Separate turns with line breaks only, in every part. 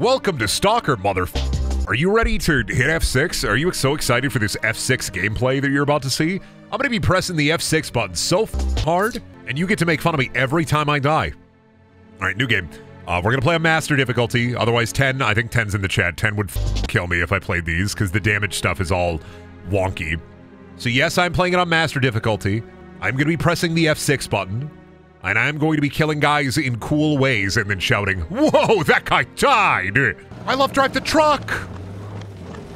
Welcome to Stalker, mother. Are you ready to hit F6? Are you so excited for this F6 gameplay that you're about to see? I'm gonna be pressing the F6 button so hard, and you get to make fun of me every time I die. All right, new game. Uh, we're gonna play a master difficulty. Otherwise, 10. I think 10's in the chat. 10 would kill me if I played these because the damage stuff is all wonky. So yes, I'm playing it on master difficulty. I'm gonna be pressing the F6 button. And I'm going to be killing guys in cool ways and then shouting, Whoa, that guy died! I love drive the truck!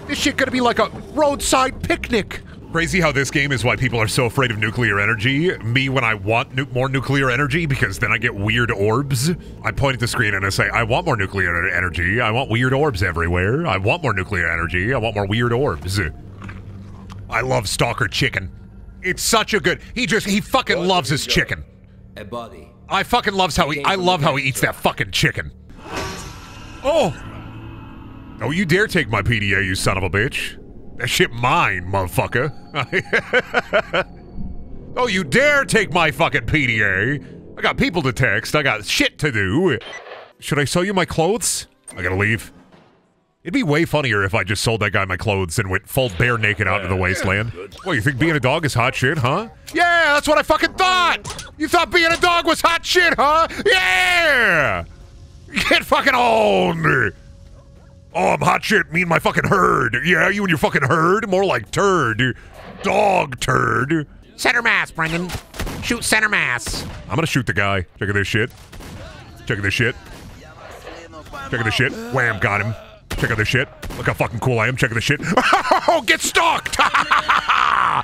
This shit gonna be like a roadside picnic! Crazy how this game is why people are so afraid of nuclear energy. Me when I want nu more nuclear energy because then I get weird orbs. I point at the screen and I say, I want more nuclear energy. I want weird orbs everywhere. I want more nuclear energy. I want more weird orbs. I love Stalker Chicken. It's such a good. He just he fucking loves his chicken.
A body.
I fucking loves how he. I love how he eats that fucking chicken. Oh. Oh, you dare take my PDA, you son of a bitch. That shit mine, motherfucker. oh, you dare take my fucking PDA. I got people to text. I got shit to do. Should I sell you my clothes? I gotta leave. It'd be way funnier if I just sold that guy my clothes and went full bare naked out into the wasteland. What, you think being a dog is hot shit, huh? Yeah, that's what I fucking thought! You thought being a dog was hot shit, huh? Yeah! Get fucking owned! Oh, I'm hot shit, me and my fucking herd. Yeah, you and your fucking herd? More like turd. Dog turd. Center mass, Brendan. Shoot center mass. I'm gonna shoot the guy. Check out this shit. Check out this shit. Check out this shit. Wham, got him. Check out this shit. Look how fucking cool I am. Check out this shit. Oh, get stalked! I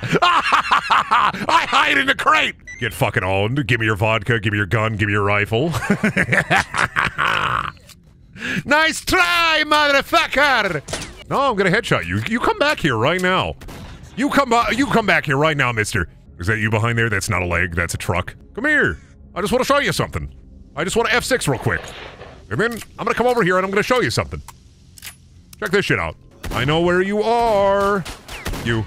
hide in the crate! Get fucking owned. Give me your vodka, give me your gun, give me your rifle. nice try, motherfucker! No, I'm gonna headshot you. You come back here right now. You come you come back here right now, mister. Is that you behind there? That's not a leg, that's a truck. Come here. I just want to show you something. I just want to F6 real quick. And then I'm gonna come over here and I'm gonna show you something. Check this shit out. I know where you are. You.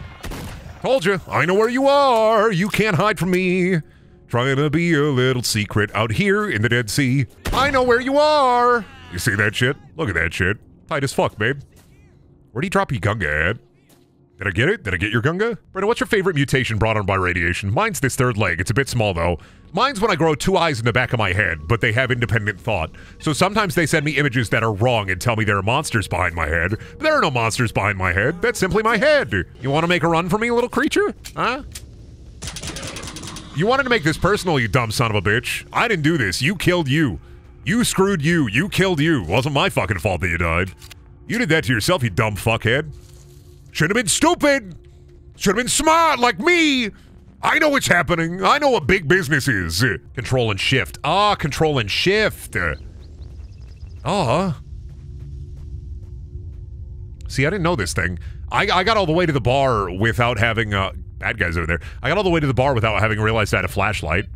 Told you. I know where you are. You can't hide from me. Trying to be a little secret out here in the Dead Sea. I know where you are. You see that shit? Look at that shit. Tight as fuck, babe. Where'd he drop your gunga at? Did I get it? Did I get your gunga? Brenda, what's your favorite mutation brought on by radiation? Mine's this third leg. It's a bit small, though. Mine's when I grow two eyes in the back of my head, but they have independent thought. So sometimes they send me images that are wrong and tell me there are monsters behind my head. But there are no monsters behind my head. That's simply my head. You want to make a run for me, little creature? Huh? You wanted to make this personal, you dumb son of a bitch. I didn't do this. You killed you. You screwed you. You killed you. Wasn't my fucking fault that you died. You did that to yourself, you dumb fuckhead. Should have been stupid. Should have been smart like me. I know what's happening. I know what big business is. Control and shift. Ah, control and shift. Ah. See, I didn't know this thing. I, I got all the way to the bar without having, uh, bad guys over there. I got all the way to the bar without having realized I had a flashlight.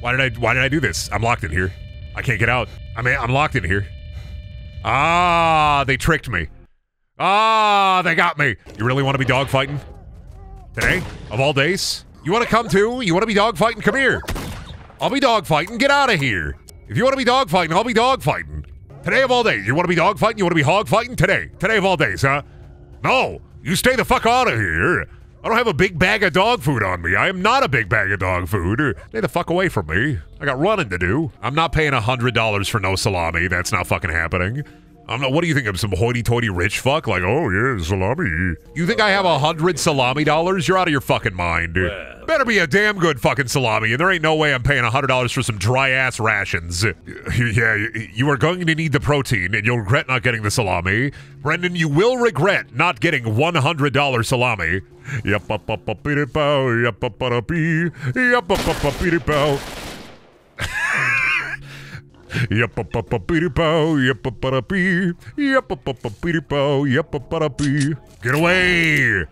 Why did I, why did I do this? I'm locked in here. I can't get out. I mean, I'm locked in here. Ah, they tricked me. Ah, they got me. You really want to be dogfighting? Today? Of all days? You want to come too? You want to be dogfighting? Come here. I'll be dogfighting. Get out of here. If you want to be dogfighting, I'll be dogfighting. Today of all days. You want to be dogfighting? You want to be hogfighting? Today. Today of all days, huh? No. You stay the fuck out of here. I don't have a big bag of dog food on me. I am not a big bag of dog food. Stay the fuck away from me. I got running to do. I'm not paying a $100 for no salami. That's not fucking happening. I'm not. What do you think? I'm some hoity-toity rich fuck. Like, oh yeah, salami. You think I have a hundred salami dollars? You're out of your fucking mind. Well. Better be a damn good fucking salami, and there ain't no way I'm paying a hundred dollars for some dry ass rations. yeah, you are going to need the protein, and you'll regret not getting the salami. Brendan, you will regret not getting one hundred dollar salami. Yep, up, up, up, beat it, bow. Yep, up, up, up, Yep, up, up, up, beat it, bow. Get away!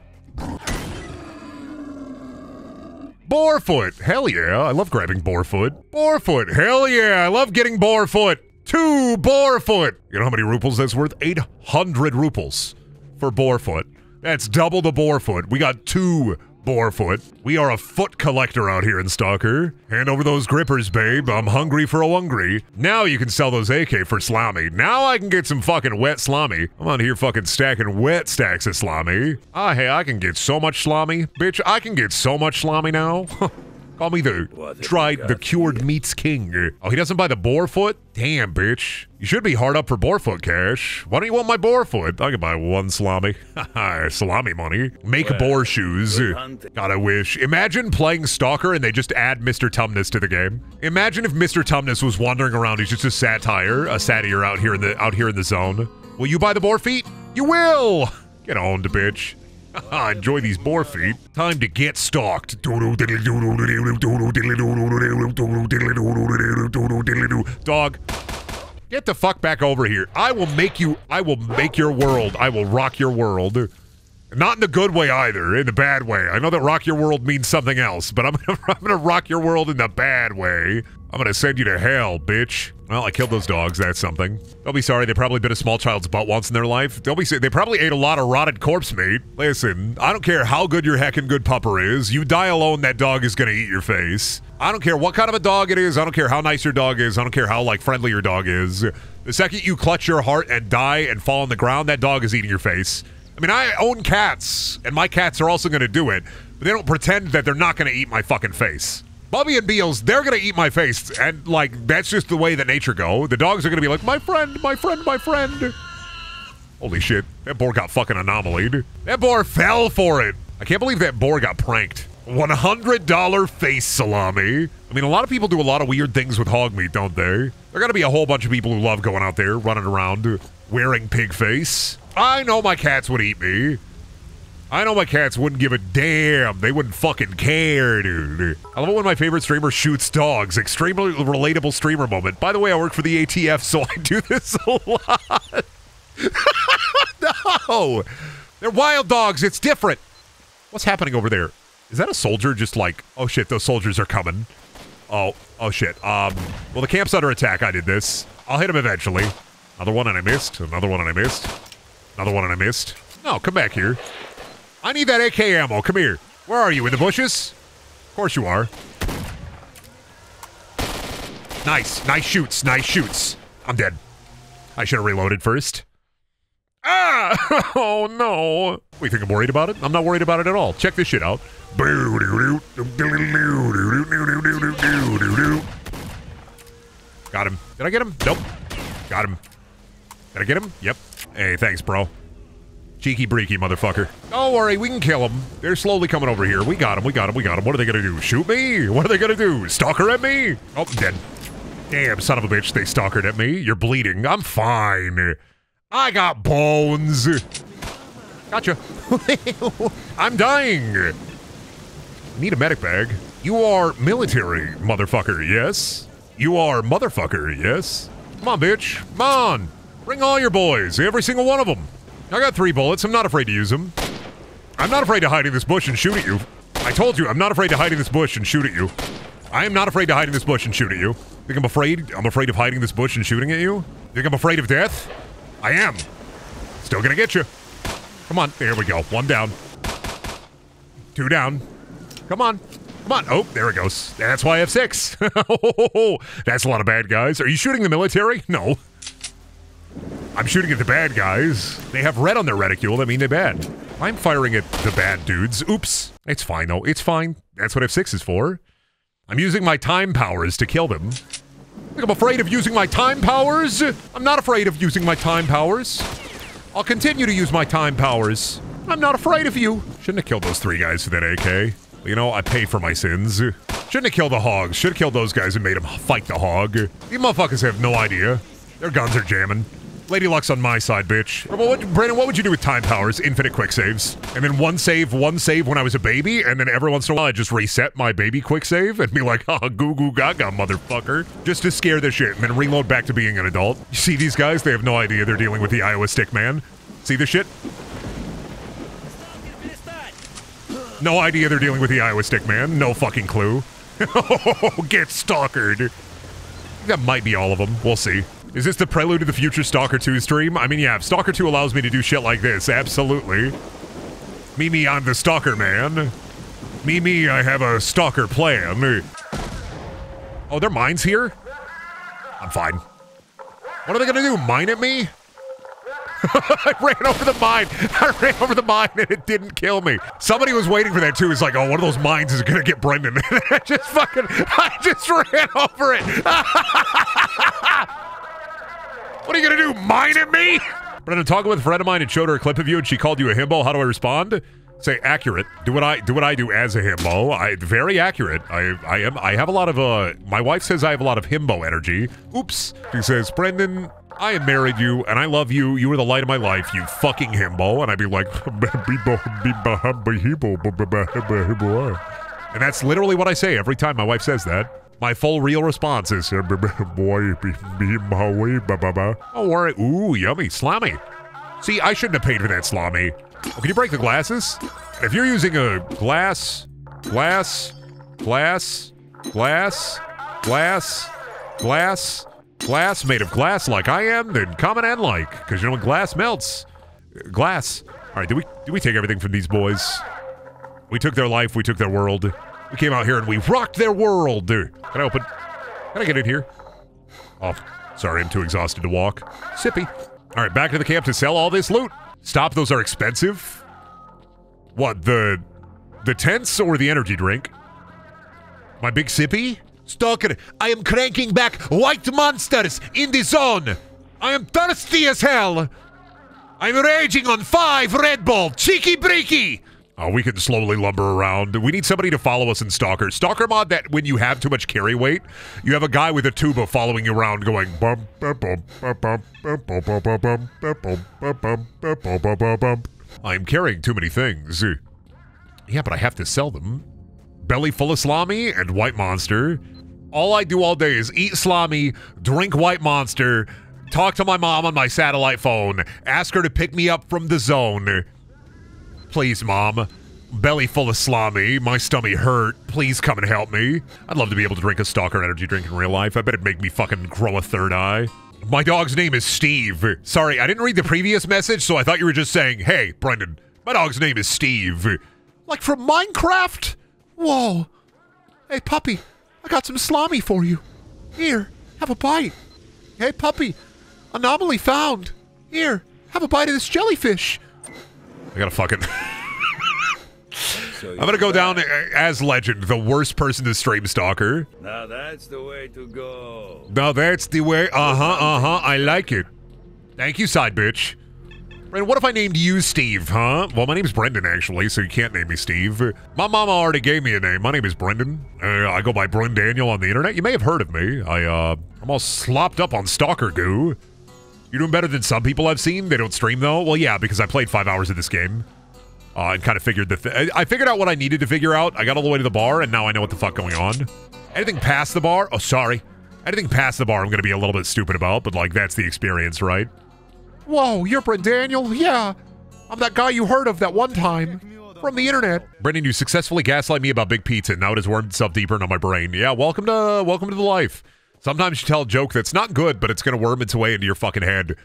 Boarfoot! Hell yeah, I love grabbing boarfoot. Boarfoot! Hell yeah, I love getting boarfoot! Two boarfoot! You know how many ruples that's worth? 800 ruples. for boarfoot. That's double the boarfoot. We got two boarfoot. We are a foot collector out here in Stalker. Hand over those grippers, babe. I'm hungry for a hungry. Now you can sell those AK for salami. Now I can get some fucking wet salami. I'm out here fucking stacking wet stacks of salami. Ah, hey, I can get so much salami. Bitch, I can get so much salami now. Call me the dried, the cured meats king. Oh, he doesn't buy the boar foot? Damn, bitch. You should be hard up for boar foot cash. Why don't you want my boar foot? I can buy one salami. salami money. Make
Well,
boar shoes. God, I wish. Imagine playing Stalker and they just add Mr. Tumnus to the game. Imagine if Mr. Tumnus was wandering around. He's just a satyr, a satyr out here in the out here in the zone. Will you buy the boar feet? You will. Get on, bitch. Enjoy these boar feet. Time to get stalked. Dog. Get the fuck back over here. I will make you I will make your world. I will rock your world. Not in the good way either, in the bad way. I know that rock your world means something else, but I'm I'm gonna rock your world in the bad way. I'm gonna send you to hell, bitch. Well, I killed those dogs. That's something. They'll be sorry. They probably bit a small child's butt once in their life. They'll be. They probably ate a lot of rotted corpse meat. Listen, I don't care how good your heckin' good pupper is. You die alone, that dog is gonna eat your face. I don't care what kind of a dog it is. I don't care how nice your dog is. I don't care how like friendly your dog is. The second you clutch your heart and die and fall on the ground, that dog is eating your face. I mean, I own cats, and my cats are also to do it, but they don't pretend that they're not to eat my fucking face. Bubby and Beals, they're to eat my face, and like that's just the way that nature go. The dogs are to be like, my friend, my friend, my friend. Holy shit, that boar got fucking anomalied. That boar fell for it. I can't believe that boar got pranked. $100 face salami. I mean, a lot of people do a lot of weird things with hog meat, don't they? There gotta be a whole bunch of people who love going out there, running around, wearing pig face. I know my cats would eat me. I know my cats wouldn't give a damn. They wouldn't fucking care, dude. I love it when my favorite streamer shoots dogs. Extremely relatable streamer moment. By the way, I work for the ATF, so I do this a lot. no! They're wild dogs. It's different. What's happening over there? Is that a soldier just like, oh shit, those soldiers are coming. Oh, oh shit. Um, well, the camp's under attack. I did this. I'll hit him eventually. Another one and I missed. Another one and I missed. Another one and I missed. No, come back here. I need that AK ammo. Come here. Where are you? In the bushes? Of course you are. Nice. Nice shoots. Nice shoots. I'm dead. I should have reloaded first. Ah! Oh no! We think I'm worried about it? I'm not worried about it at all. Check this shit out. Got him. Did I get him? Nope. Got him. Did I get him? Yep. Hey, thanks, bro. Cheeky breeky motherfucker. Don't worry, we can kill them. They're slowly coming over here. We got him, we got him, we got him. What are they gonna do? Shoot me? What are they gonna do? Stalker at me? Oh, dead. Damn, son of a bitch, they stalkered at me. You're bleeding. I'm fine. I got bones. Gotcha. I'm dying. Need a medic bag. You are military, motherfucker, yes? You are motherfucker, yes? Come on, bitch. Come on. Bring all your boys, every single one of them. I got three bullets. I'm not afraid to use them. I'm not afraid to hide in this bush and shoot at you. I told you, I'm not afraid to hide in this bush and shoot at you. I am not afraid to hide in this bush and shoot at you. Think I'm afraid? I'm afraid of hiding this bush and shooting at you? Think I'm afraid of death? I am. Still gonna get you. Come on. There we go. One down. Two down. Come on. Come on. Oh, there it goes. That's why I have six. Oh, that's a lot of bad guys. Are you shooting the military? No. I'm shooting at the bad guys. They have red on their reticule. That mean they're bad. I'm firing at the bad dudes. Oops. It's fine, though. It's fine. That's what F6 is for. I'm using my time powers to kill them. I'm afraid of using my time powers? I'm not afraid of using my time powers. I'll continue to use my time powers. I'm not afraid of you. Shouldn't have killed those three guys for that AK. You know, I pay for my sins. Shouldn't have killed the hogs. Should have killed those guys and made them fight the hog. These motherfuckers have no idea. Their guns are jamming. Lady Luck's on my side, bitch. What, Brandon, what would you do with time powers? Infinite quick saves. And then one save, one save when I was a baby, and then every once in a while I'd just reset my baby quick save and be like, oh, goo goo gaga, motherfucker. Just to scare the shit and then reload back to being an adult. You see these guys? They have no idea they're dealing with the Iowa stick man. See this shit? No idea they're dealing with the Iowa stick man. No fucking clue. Oh, get stalkered. That might be all of them. We'll see. Is this the prelude to the future Stalker 2 stream? I mean, yeah, if Stalker 2 allows me to do shit like this, absolutely. Me, me, I'm the Stalker man. Me, me, I have a Stalker plan. Oh, their mines here? I'm fine. What are they gonna do? Mine at me? I ran over the mine. I ran over the mine and it didn't kill me. Somebody was waiting for that too. It's like, oh, one of those mines is gonna get Brendan. I just fucking, I just ran over it. What are you gonna do? Mine at me? Brendan, talking with a friend of mine and showed her a clip of you and she called you a himbo. How do I respond? Say accurate. Do what I do what I do as a himbo. I very accurate. I I am I have a lot of uh my wife says I have a lot of himbo energy. Oops. She says, Brendan, I am married you and I love you. You are the light of my life, you fucking himbo. And I'd be like, and that's literally what I say every time my wife says that. My full real response is, boy, be my way, ba ba ba. Oh, worry. Ooh, yummy. Slimy. See, I shouldn't have paid for that salami. Oh, can you break the glasses? If you're using a glass, glass, glass, glass, glass, glass, glass made of glass like I am, then comment and like. Because you know when glass melts, glass. All right, did we did we take everything from these boys? We took their life, we took their world. We came out here and we rocked their world. Dude. Can I open? Can I get in here? Oh, sorry, I'm too exhausted to walk. Sippy. All right, back to the camp to sell all this loot. Stop, those are expensive. What, the the tents or the energy drink? My big sippy? Stalker, I am cranking back white monsters in the zone. I am thirsty as hell. I'm raging on five Red Bull. Cheeky breaky. Oh, we can slowly lumber around. We need somebody to follow us in Stalker. Stalker mod that when you have too much carry weight, you have a guy with a tuba following you around going bum bum bum bum bum bum bum bum bum bum bum bum bum. I'm carrying too many things. Yeah, but I have to sell them. Belly full of salami and white monster. All I do all day is eat salami, drink white monster, talk to my mom on my satellite phone, ask her to pick me up from the zone. Please, Mom. Belly full of salami. My stomach hurt. Please come and help me. I'd love to be able to drink a Stalker energy drink in real life. I bet it'd make me fucking grow a third eye. My dog's name is Steve. Sorry, I didn't read the previous message, so I thought you were just saying, hey, Brendan, my dog's name is Steve. Like from Minecraft? Whoa. Hey, puppy, I got some salami for you. Here, have a bite. Hey, puppy, anomaly found. Here, have a bite of this jellyfish. I gotta fucking. I'm gonna go down as legend, the worst person to stream stalker.
Now that's the way to go.
Now that's the way. Uh huh. Uh huh. I like it. Thank you, side bitch. Brendan, what if I named you Steve, huh? Well, my name's Brendan, actually, so you can't name me Steve. My mama already gave me a name. My name is Brendan. Uh, I go by Brendaniel on the internet. You may have heard of me. I, uh, I'm all slopped up on stalker goo. You're doing better than some people I've seen. They don't stream, though. Well, yeah, because I played five hours of this game. Uh, and kind of figured the th I figured out what I needed to figure out. I got all the way to the bar, and now I know what the fuck going on. Anything past the bar? Oh, sorry. Anything past the bar, I'm going to be a little bit stupid about, but, like, that's the experience, right? Whoa, you're Brendaniel? Yeah. I'm that guy you heard of that one time. From the internet. Brendan, you successfully gaslight me about Big Pizza, and now it has wormed itself deeper into my brain. Yeah, welcome to welcome to the life. Sometimes you tell a joke that's not good, but it's going to worm its way into your fucking head.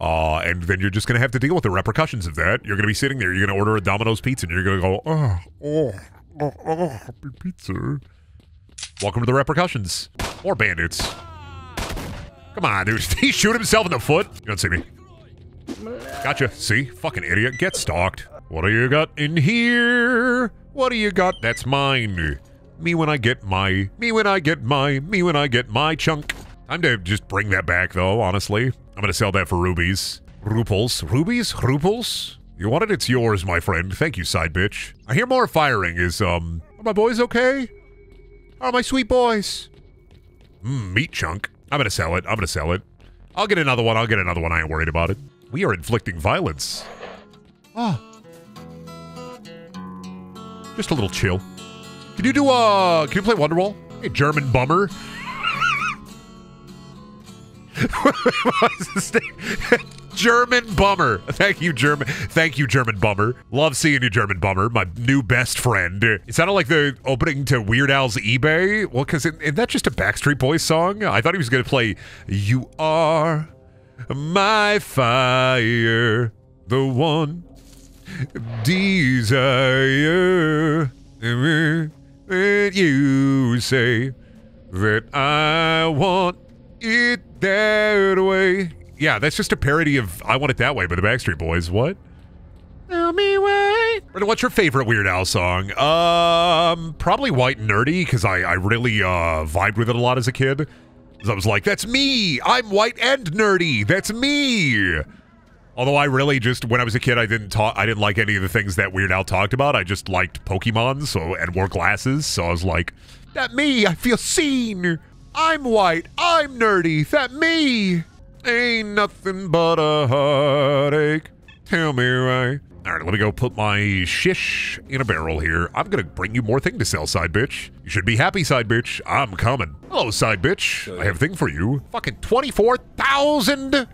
Uh, and then you're just going to have to deal with the repercussions of that. You're going to be sitting there, you're going to order a Domino's pizza, and you're going to go, oh, oh, oh, oh, pizza. Welcome to the repercussions. More bandits. Come on, dude. He shoot himself in the foot? You don't see me. Gotcha. See? Fucking idiot. Get stalked. What do you got in here? What do you got? That's mine. Me when I get my, me when I get my, me when I get my chunk. Time to just bring that back, though, honestly. I'm gonna sell that for rubies. Ruples. Rubies? Ruples? You want it? It's yours, my friend. Thank you, side bitch. I hear more firing. Is, um, are my boys okay? Are my sweet boys? Mmm, meat chunk. I'm gonna sell it. I'm gonna sell it. I'll get another one. I'll get another one. I ain't worried about it. We are inflicting violence. Ah. Just a little chill. Can you do, uh, can you play Wonderwall? Hey, German bummer. German Bummer. Thank you, German. Thank you, German Bummer. Love seeing you, German Bummer. My new best friend. It sounded like the opening to Weird Al's eBay. Well, because isn't that just a Backstreet Boys song? I thought he was going to play "You Are My Fire," the one desire. And you say that I want it that way. Yeah, that's just a parody of I Want It That Way by the Backstreet Boys. What? Tell me why. What's your favorite Weird Al song? Um, probably White Nerdy because I, I really uh, vibed with it a lot as a kid. I was like, that's me. I'm white and nerdy. That's me. Although I really just when I was a kid, I didn't talk. I didn't like any of the things that Weird Al talked about. I just liked Pokemon, so and wore glasses. So I was like, that me. I feel seen. I'm white. I'm nerdy. That me. Ain't nothing but a heartache. Tell me right. All right, let me go put my shish in a barrel here. I'm gonna bring you more thing to sell, side bitch. You should be happy, side bitch. I'm coming. Hello, side bitch. I have a thing for you. Fucking twenty-four thousand.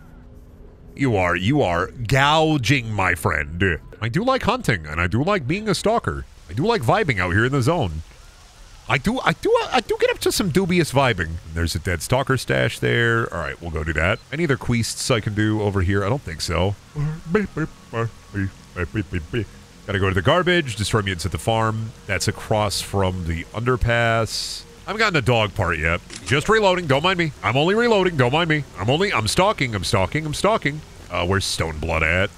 You are, you are gouging, my friend. I do like hunting, and I do like being a stalker. I do like vibing out here in the zone. I do, I do, I do get up to some dubious vibing. There's a dead stalker stash there. All right, we'll go do that. Any other quests I can do over here? I don't think so. Gotta go to the garbage, destroy mutants at the farm. That's across from the underpass. I haven't gotten the dog part yet. Just reloading, don't mind me. I'm only reloading, don't mind me. I'm only, I'm stalking, I'm stalking, I'm stalking. Uh, where's Stone Blood at?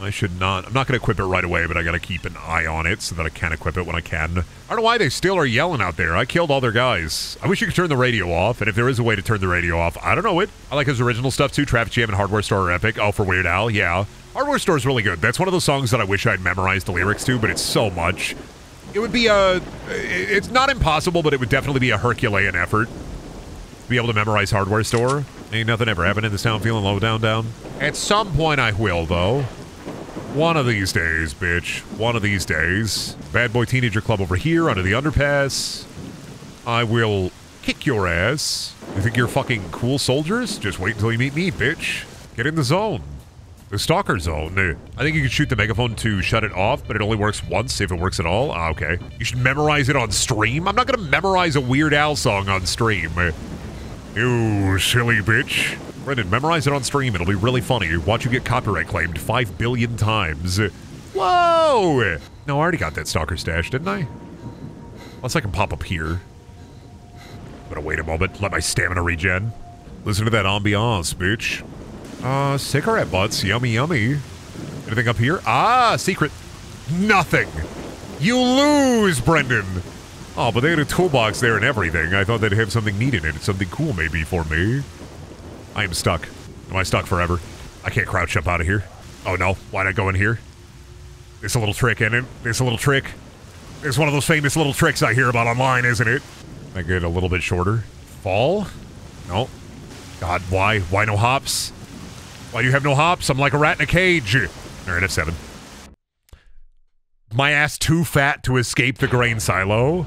I should not, I'm not gonna equip it right away, but I gotta keep an eye on it so that I can equip it when I can. I don't know why they still are yelling out there. I killed all their guys. I wish you could turn the radio off, and if there is a way to turn the radio off, I don't know it. I like his original stuff too. Traffic Jam and Hardware Store are epic. Oh, for Weird Al, yeah. Hardware Store is really good. That's one of those songs that I wish I'd memorized the lyrics to, but it's so much. It would be a. It's not impossible, but it would definitely be a Herculean effort to be able to memorize Hardware Store. Ain't nothing ever happened in this town feeling low down down. At some point, I will though. One of these days, bitch. One of these days. Bad Boy Teenager Club over here under the underpass. I will kick your ass. You think you're fucking cool soldiers? Just wait until you meet me, bitch. Get in the zone. The stalker zone. I think you can shoot the megaphone to shut it off, but it only works once if it works at all. Ah, okay. You should memorize it on stream. I'm not gonna memorize a Weird Al song on stream. You silly bitch. Brendan, memorize it on stream. It'll be really funny. Watch you get copyright claimed five billion times. Whoa! No, I already got that stalker stash, didn't I? Unless I can pop up here. I'm gonna wait a moment, let my stamina regen. Listen to that ambiance, bitch. Uh, cigarette butts, yummy, yummy. Anything up here? Ah, secret. Nothing. You lose, Brendan. Oh, but they had a toolbox there and everything. I thought they'd have something neat in it. Something cool, maybe, for me. I am stuck. Am I stuck forever? I can't crouch jump out of here. Oh no, why'd I go in here? There's a little trick in it. There's a little trick. It's one of those famous little tricks I hear about online, isn't it? I get a little bit shorter. Fall? No. God, why? Why no hops? Why you have no hops? I'm like a rat in a cage. All right, F7. My ass too fat to escape the grain silo.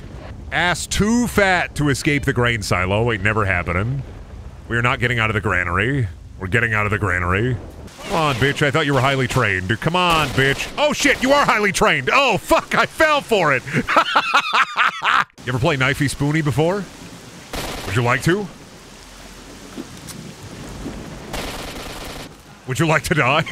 Ass too fat to escape the grain silo. Ain't never happening. We are not getting out of the granary. We're getting out of the granary. Come on, bitch. I thought you were highly trained. Come on, bitch. Oh, shit. You are highly trained. Oh, fuck. I fell for it. you ever play Knifey Spoony before? Would you like to? Would you like to die?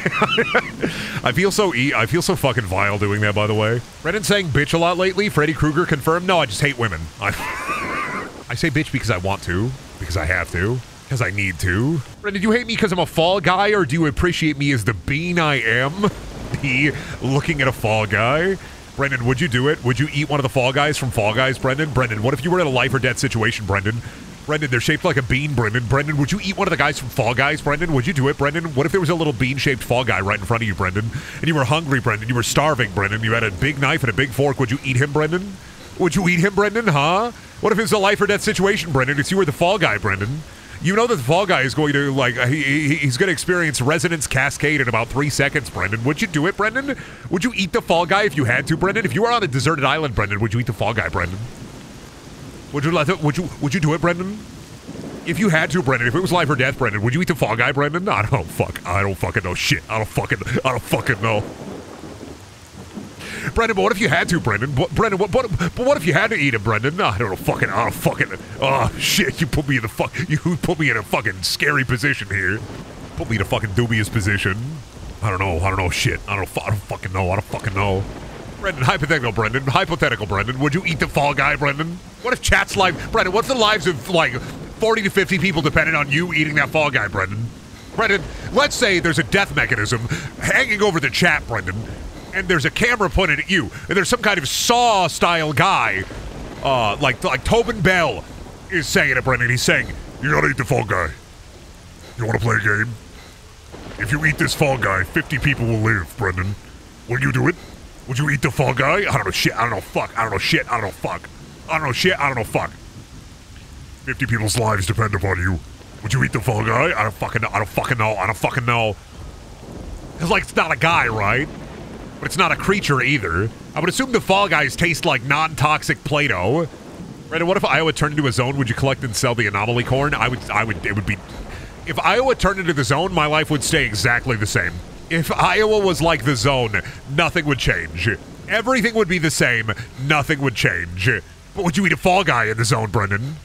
I feel so e I feel so fucking vile doing that, by the way. Brendan saying bitch a lot lately. Freddy Krueger confirmed. No, I just hate women. I, I say bitch because I want to, because I have to, because I need to. Brendan, do you hate me because I'm a fall guy, or do you appreciate me as the bean I am? Me looking at a fall guy? Brendan, would you do it? Would you eat one of the fall guys from Fall Guys, Brendan? Brendan, what if you were in a life or death situation, Brendan? Brendan, they're shaped like a bean, Brendan. Brendan, would you eat one of the guys from Fall Guys, Brendan? Would you do it, Brendan? What if there was a little bean-shaped fall guy right in front of you, Brendan? And you were hungry, Brendan. You were starving, Brendan. You had a big knife and a big fork. Would you eat him, Brendan? Would you eat him, Brendan? Huh? What if it's a life or death situation, Brendan? It's you were the fall guy, Brendan. You know that the fall guy is going to like he- he's going to experience resonance cascade in about three seconds, Brendan. Would you do it, Brendan? Would you eat the fall guy if you had to, Brendan? If you were on a deserted island, Brendan, would you eat the fall guy, Brendan? Would you let would you would you do it, Brendan? If you had to, Brendan, if it was life or death, Brendan, would you eat the Fall Guy, Brendan? I don't fuck. I don't fucking know shit. I don't fucking. I don't fucking know. Brendan, but what if you had to, Brendan? Brendan, what, what, but what if you had to eat it, Brendan? No, I don't know, fucking, I don't fucking, oh shit, you put me in the fuck, you put me in a fucking scary position here. Put me in a fucking dubious position. I don't know, I don't know shit. I don't, I don't fucking know, I don't fucking know. Brendan, hypothetical, Brendan, hypothetical, Brendan. Would you eat the Fall Guy, Brendan? What if chat's life, Brendan? What's the lives of like 40 to 50 people depending on you eating that Fall Guy, Brendan? Brendan, let's say there's a death mechanism hanging over the chat, Brendan, and there's a camera pointed at you, and there's some kind of saw style guy, uh, like like Tobin Bell is saying it, Brendan. He's saying, You gotta eat the Fall Guy. You wanna play a game? If you eat this Fall Guy, 50 people will live, Brendan. Will you do it? Would you eat the Fall Guy? I don't know shit. I don't know fuck. I don't know shit. I don't know fuck. I don't know shit. I don't know fuck. 50 people's lives depend upon you. Would you eat the Fall Guy? I don't fucking know. I don't fucking know. I don't fucking know. It's like it's not a guy, right? But it's not a creature either. I would assume the Fall Guys taste like non-toxic Play-Doh. Right? What if Iowa turned into a zone? Would you collect and sell the anomaly corn? I would. I would. It would be. If Iowa turned into the zone, my life would stay exactly the same. If Iowa was like the zone, nothing would change. Everything would be the same. Nothing would change. But would you eat a Fall Guy in the zone, Brendan?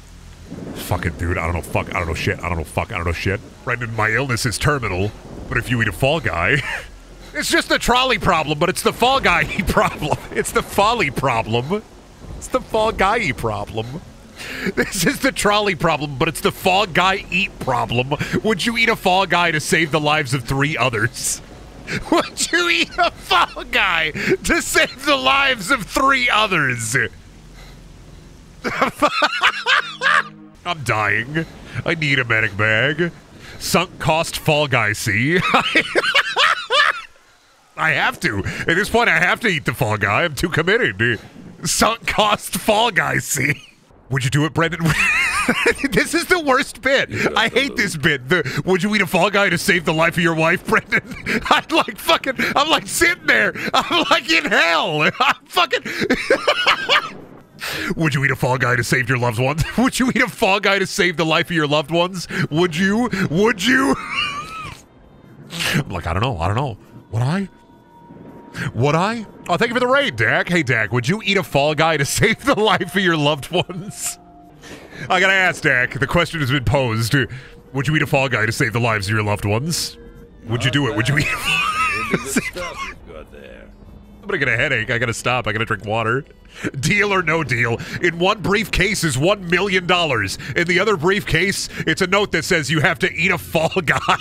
Fucking dude, I don't know fuck, I don't know shit, I don't know fuck, I don't know shit. Brendan, my illness is terminal, but if you eat a Fall Guy, it's just the trolley problem, but it's the Fall Guy problem. It's the folly problem. It's the Fall Guy problem. This is the trolley problem, but it's the Fall Guy eat problem. Would you eat a Fall Guy to save the lives of three others? Would you eat a Fall Guy to save the lives of three others? I'm dying. I need a medic bag. Sunk cost Fall Guy, see? I have to. At this point, I have to eat the Fall Guy. I'm too committed. Sunk cost Fall Guy, see? Would you do it, Brendan? this is the worst bit. I hate this bit. The would you eat a fall guy to save the life of your wife, Brendan? I'm like fucking. I'm like sitting there. I'm like in hell. I'm fucking. Would you eat a fall guy to save your loved ones? Would you eat a fall guy to save the life of your loved ones? Would you? Would you? I'm like, I don't know. I don't know. Would I? Would I? Oh, thank you for the raid, Dak. Hey, Dak, would you eat a fall guy to save the life of your loved ones? I gotta ask, Dak. The question has been posed. Would you eat a fall guy to save the lives of your loved ones? Would you do it? Would you eat? I'm gonna get a headache. I gotta stop. I gotta drink water. Deal or no deal. In one briefcase is one million dollars. In the other briefcase, it's a note that says you have to eat a fall guy.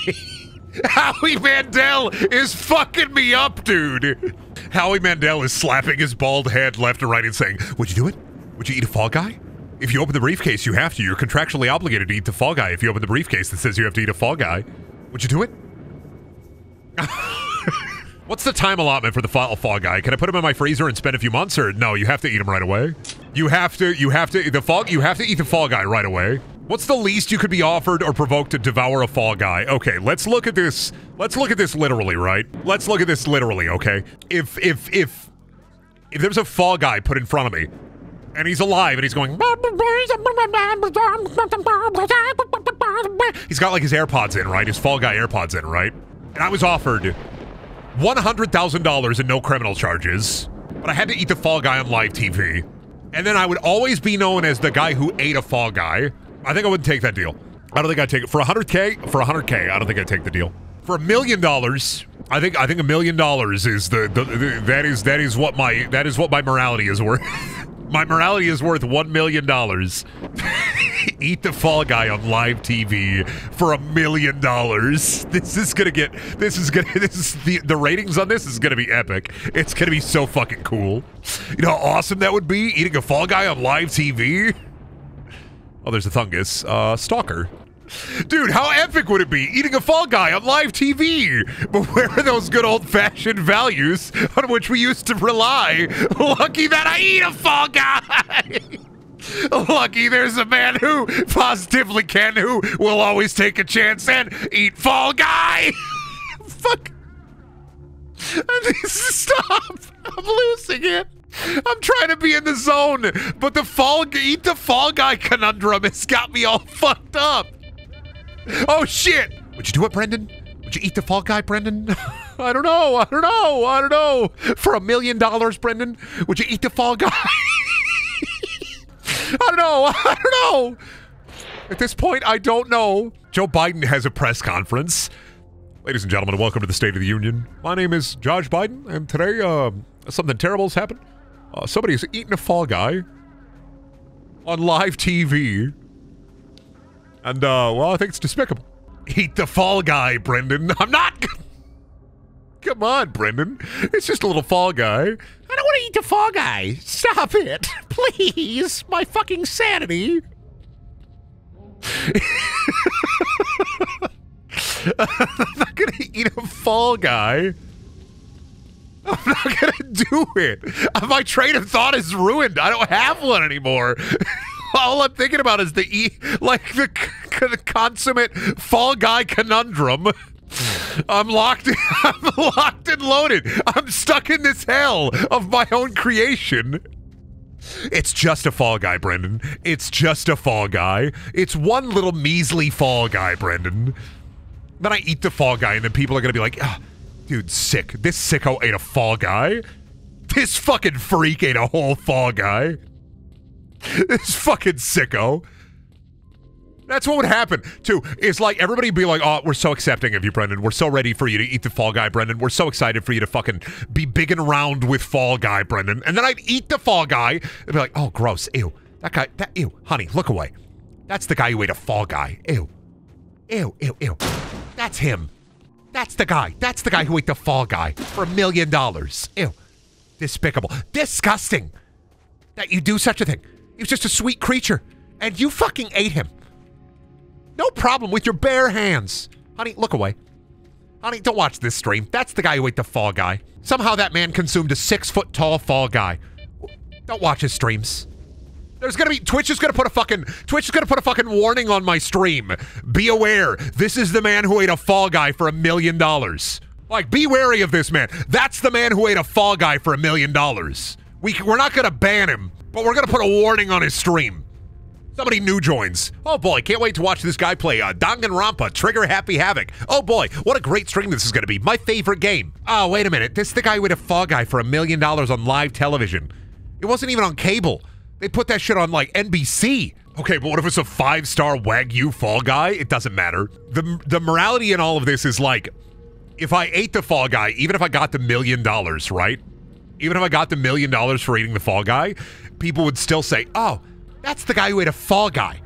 Howie Mandel is fucking me up, dude. Howie Mandel is slapping his bald head left and right and saying, Would you do it? Would you eat a fall guy? If you open the briefcase, you have to. You're contractually obligated to eat the fall guy if you open the briefcase that says you have to eat a fall guy. Would you do it? What's the time allotment for the fall, fall guy? Can I put him in my freezer and spend a few months, or no? You have to eat him right away. You have to. You have to. The fall. You have to eat the fall guy right away. What's the least you could be offered or provoked to devour a fall guy? Okay, let's look at this. Let's look at this literally, right? Let's look at this literally, okay? If if if if there's a fall guy put in front of me, and he's alive and he's going He's got like his AirPods in, right? His fall guy AirPods in, right? And I was offered $100,000 and no criminal charges, but I had to eat the fall guy on live TV. And then I would always be known as the guy who ate a fall guy. I think I wouldn't take that deal. I don't think I'd take it for 100k. For 100k, I don't think I'd take the deal. For a million dollars, I think I think a million dollars is the, the, the that is that is what my that is what my morality is worth. my morality is worth one million dollars. Eat the fall guy on live TV for a million dollars. This is gonna get. This is gonna. This is the the ratings on this is gonna be epic. It's gonna be so fucking cool. You know how awesome that would be eating a fall guy on live TV. Oh, there's a fungus. Uh, stalker. Dude, how epic would it be eating a fall guy on live TV? But where are those good old fashioned values on which we used to rely? Lucky that I eat a fall guy! Lucky there's a man who positively can, who will always take a chance and eat fall guy! Fuck. Stop! I'm losing it. I'm trying to be in the zone, but the fall eat the fall guy conundrum has got me all fucked up. Oh shit! Would you do it, Brendan? Would you eat the fall guy, Brendan? I don't know. I don't know. I don't know. For a million dollars, Brendan, would you eat the fall guy? I don't know. I don't know. At this point, I don't know. Joe Biden has a press conference. Ladies and gentlemen, welcome to the State of the Union. My name is Josh Biden, and today uh, something terrible has happened. Uh, somebody has eaten a fall guy on live TV. And, uh, well, I think it's despicable. Eat the fall guy, Brendan. I'm not. Come on, Brendan. It's just a little fall guy. I don't want to eat the fall guy. Stop it. Please. My fucking sanity. I'm not gonna eat a fall guy. I'm not gonna do it. My train of thought is ruined. I don't have one anymore. All I'm thinking about is the e like the, the consummate fall guy conundrum. I'm locked. I'm locked and loaded. I'm stuck in this hell of my own creation. It's just a fall guy, Brendan. It's just a fall guy. It's one little measly fall guy, Brendan. Then I eat the fall guy, and then people are gonna be like, oh, "Dude, sick. This sicko ate a fall guy. This fucking freak ate a whole fall guy. This fucking sicko." That's what would happen, too. It's like everybody be like, oh, we're so accepting of you, Brendan. We're so ready for you to eat the Fall Guy, Brendan. We're so excited for you to fucking be big and round with Fall Guy, Brendan. And then I'd eat the Fall Guy and be like, oh, gross. Ew. That guy, that, ew. Honey, look away. That's the guy who ate a Fall Guy. Ew. Ew, ew, ew. That's him. That's the guy. That's the guy who ate the Fall Guy for a million dollars. Ew. Despicable. Disgusting that you do such a thing. He was just a sweet creature, and you fucking ate him. No problem with your bare hands. Honey, look away. Honey, don't watch this stream. That's the guy who ate the fall guy. Somehow that man consumed a six foot tall fall guy. Don't watch his streams. There's gonna be Twitch is gonna put a fucking Twitch is gonna put a fucking warning on my stream. Be aware, this is the man who ate a fall guy for a million dollars. Like, be wary of this man. That's the man who ate a fall guy for a million dollars. We we're not gonna ban him, but we're gonna put a warning on his stream. Somebody new joins. Oh boy, can't wait to watch this guy play uh, Danganronpa Trigger Happy Havoc. Oh boy, what a great stream this is going to be. My favorite game. Oh, wait a minute. This is the guy with a fall guy for a million dollars on live television. It wasn't even on cable. They put that shit on like NBC. Okay, but what if it's a five-star Wagyu Fall Guy? It doesn't matter. The, the morality in all of this is like, if I ate the Fall Guy, even if I got the million dollars, right? Even if I got the million dollars for eating the Fall Guy, people would still say, oh, that's the guy who ate a fall guy.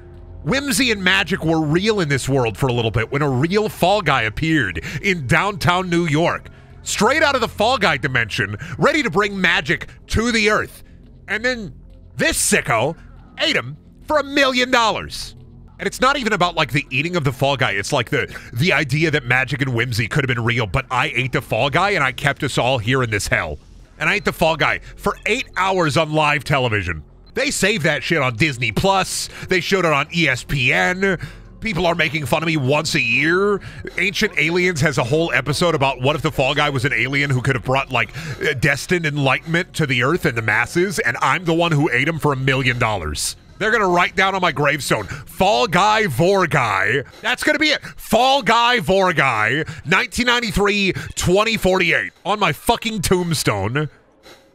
Whimsy and magic were real in this world for a little bit when a real fall guy appeared in downtown New York, straight out of the fall guy dimension, ready to bring magic to the earth. And then this sicko ate him for a million dollars. And it's not even about like the eating of the fall guy. It's like the the idea that magic and whimsy could have been real, but I ate the fall guy and I kept us all here in this hell. And I ate the fall guy for eight hours on live television. They saved that shit on Disney Plus. They showed it on ESPN. People are making fun of me once a year. Ancient Aliens has a whole episode about what if the Fall Guy was an alien who could have brought like uh, destined enlightenment to the earth and the masses, and I'm the one who ate him for a million dollars. They're gonna write down on my gravestone, Fall Guy Vorguy. That's gonna be it. Fall Guy Vorguy, 1993 2048. On my fucking tombstone.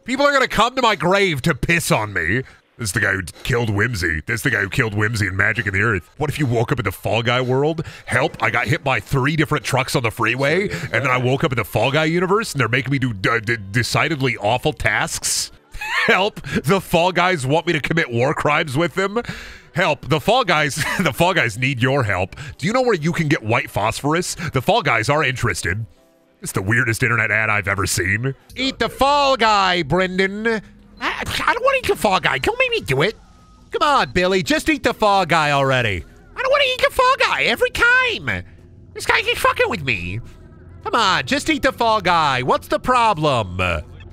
People are gonna come to my grave to piss on me. This is the guy who killed Whimsy. This is the guy who killed Whimsy and Magic in the Earth. What if you woke up in the Fall Guy world? Help, I got hit by three different trucks on the freeway, and then I woke up in the Fall Guy universe, and they're making me do d- d- decidedly awful tasks. Help, the Fall Guys want me to commit war crimes with them. Help, the Fall Guys, the Fall Guys need your help. Do you know where you can get white phosphorus? The Fall Guys are interested. It's the weirdest internet ad I've ever seen. Eat the Fall Guy, Brendan. I, I don't want to eat the Fall Guy. Don't make me do it. Come on, Billy. Just eat the Fall Guy already. I don't want to eat the Fall Guy every time. This guy keeps fucking with me. Come on, just eat the Fall Guy. What's the problem?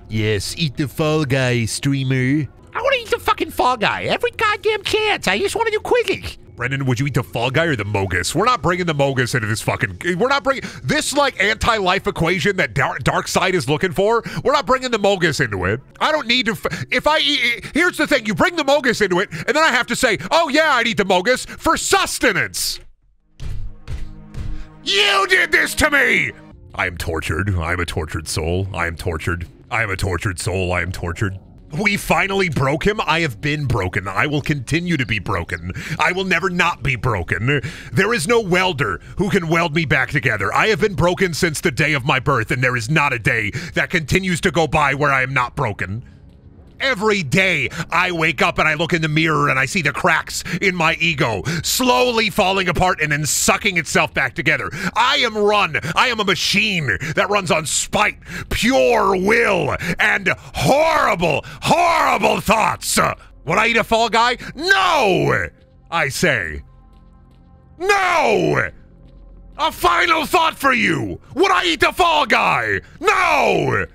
Yes, eat the Fall Guy, streamer. I want to eat the fucking Fall Guy every goddamn chance. I just want to do quickies. Brendan, would you eat the Fall Guy or the Mogus? We're not bringing the Mogus into this fucking. We're not bringing this like anti-life equation that Dark, Darkseid is looking for. We're not bringing the Mogus into it. I don't need to. If I eat, here's the thing: you bring the Mogus into it, and then I have to say, "Oh yeah, I'd eat the Mogus for sustenance." You did this to me. I am tortured. I am a tortured soul. I am tortured. I am a tortured soul. I am tortured. We finally broke him. I have been broken. I will continue to be broken. I will never not be broken. There is no welder who can weld me back together. I have been broken since the day of my birth, and there is not a day that continues to go by where I am not broken. Every day I wake up and I look in the mirror and I see the cracks in my ego slowly falling apart and then sucking itself back together. I am run. I am a machine that runs on spite, pure will, and horrible, horrible thoughts. Would I eat a fall guy? No! I say. No! A final thought for you! Would I eat the fall guy? No!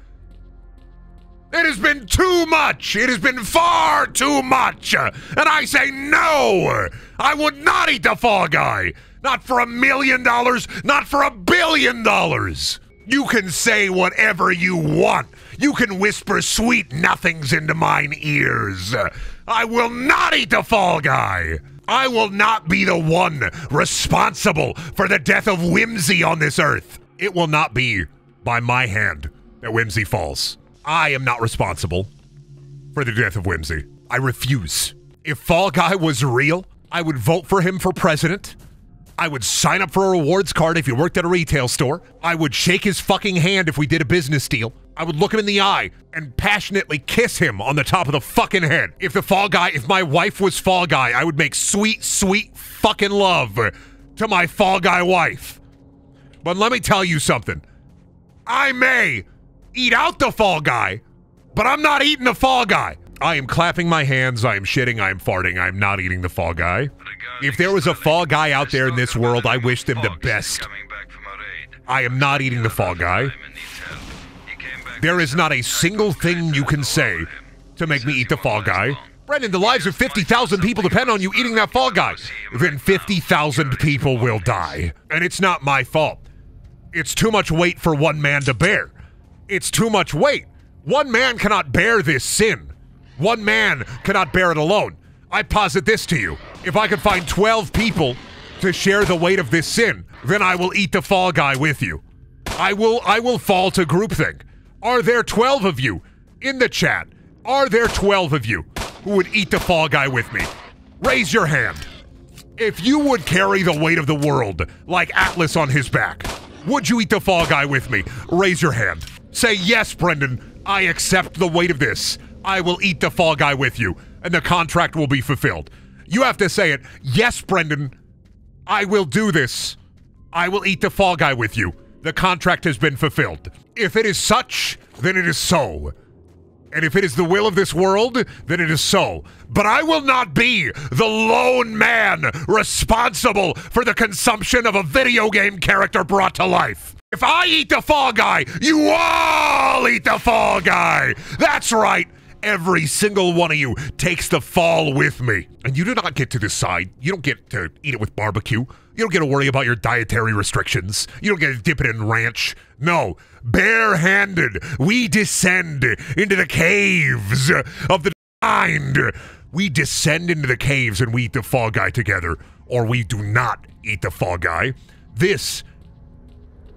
It has been too much. It has been far too much. And I say no. I would not eat the Fall Guy. Not for a million dollars, not for a billion dollars. You can say whatever you want. You can whisper sweet nothings into mine ears. I will not eat the Fall Guy. I will not be the one responsible for the death of Whimsy on this earth. It will not be by my hand that Whimsy falls. I am not responsible for the death of Whimsy. I refuse. If Fall Guy was real, I would vote for him for president. I would sign up for a rewards card if he worked at a retail store. I would shake his fucking hand if we did a business deal. I would look him in the eye and passionately kiss him on the top of the fucking head. If the Fall Guy, if my wife was Fall Guy, I would make sweet, sweet fucking love to my Fall Guy wife. But let me tell you something. I may eat out the fall guy, but I'm not eating the fall guy. I am clapping my hands, I am shitting, I am farting, I am not eating the fall guy. If there was a fall guy out there in this world, I wish them the best. I am not eating the fall guy. There is not a single thing you can say to make me eat the fall guy. Brendan, the lives of 50,000 people depend on you eating that fall guy. Then 50,000 people will die. And it's not my fault. It's too much weight for one man to bear. It's too much weight. One man cannot bear this sin. One man cannot bear it alone. I posit this to you. If I could find 12 people to share the weight of this sin, then I will eat the fall guy with you. I will I will fall to groupthink. Are there 12 of you in the chat? Are there 12 of you who would eat the fall guy with me? Raise your hand. If you would carry the weight of the world like Atlas on his back, would you eat the fall guy with me? Raise your hand. Say, yes, Brendan, I accept the weight of this. I will eat the fall guy with you, and the contract will be fulfilled. You have to say it. Yes, Brendan, I will do this. I will eat the fall guy with you. The contract has been fulfilled. If it is such, then it is so. And if it is the will of this world, then it is so. But I will not be the lone man responsible for the consumption of a video game character brought to life. If I eat the fall guy, you all eat the fall guy. That's right. Every single one of you takes the fall with me. And you do not get to decide. You don't get to eat it with barbecue. You don't get to worry about your dietary restrictions. You don't get to dip it in ranch. No, barehanded, we descend into the caves of the mind. We descend into the caves and we eat the fall guy together, or we do not eat the fall guy. This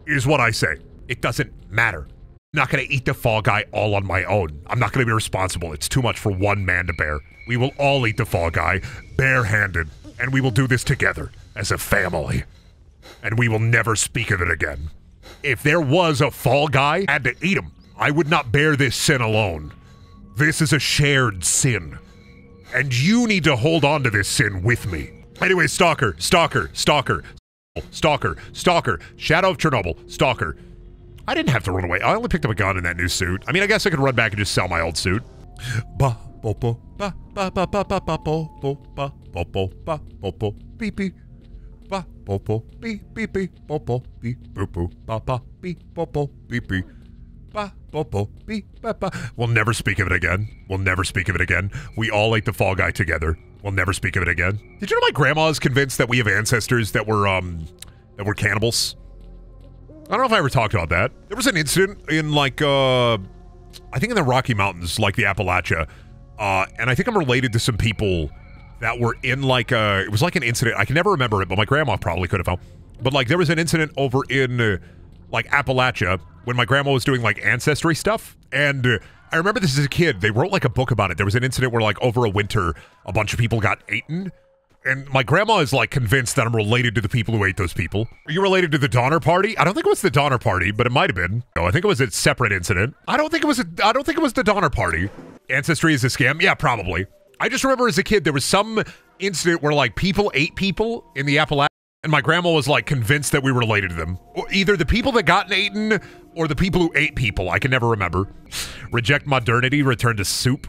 is what I say. It doesn't matter. I'm not going to eat the fall guy all on my own. I'm not going to be responsible. It's too much for one man to bear. We will all eat the fall guy barehanded, and we will do this together as a family. And we will never speak of it again. If there was a fall guy, I had to eat him. I would not bear this sin alone. This is a shared sin. And you need to hold on to this sin with me. Anyway, Stalker, Stalker, Stalker, Stalker, Stalker, Shadow of Chernobyl, Stalker. I didn't have to run away. I only picked up a gun in that new suit. I mean, I guess I could run back and just sell my old suit. Ba bo bo ba ba ba ba ba ba bo bo ba bo bo ba bo bo beep beep ba bo bo beep beep beep bo bo beep boop boop ba ba beep bo bo beep beep ba bo bo beep ba ba. We'll never speak of it again. We'll never speak of it again. We all ate the fall guy together. We'll never speak of it again. Did you know my grandma is convinced that we have ancestors that were um that were cannibals? I don't know if I ever talked about that. There was an incident in like uh I think in the Rocky Mountains, like the Appalachia, uh, and I think I'm related to some people that were in like a. It was like an incident. I can never remember it, but my grandma probably could have. But like there was an incident over in uh, like Appalachia when my grandma was doing like ancestry stuff, and uh, I remember this as a kid. They wrote like a book about it. There was an incident where like over a winter, a bunch of people got eaten. And my grandma is like convinced that I'm related to the people who ate those people. Are you related to the Donner Party? I don't think it was the Donner Party, but it might have been. No, I think it was a separate incident. I don't think it was. A, I don't think it was the Donner Party. Ancestry is a scam. Yeah, probably. I just remember as a kid there was some incident where like people ate people in the Appalachian, and my grandma was like convinced that we related to them. Either the people that got eaten or the people who ate people. I can never remember. Reject modernity. Return to soup.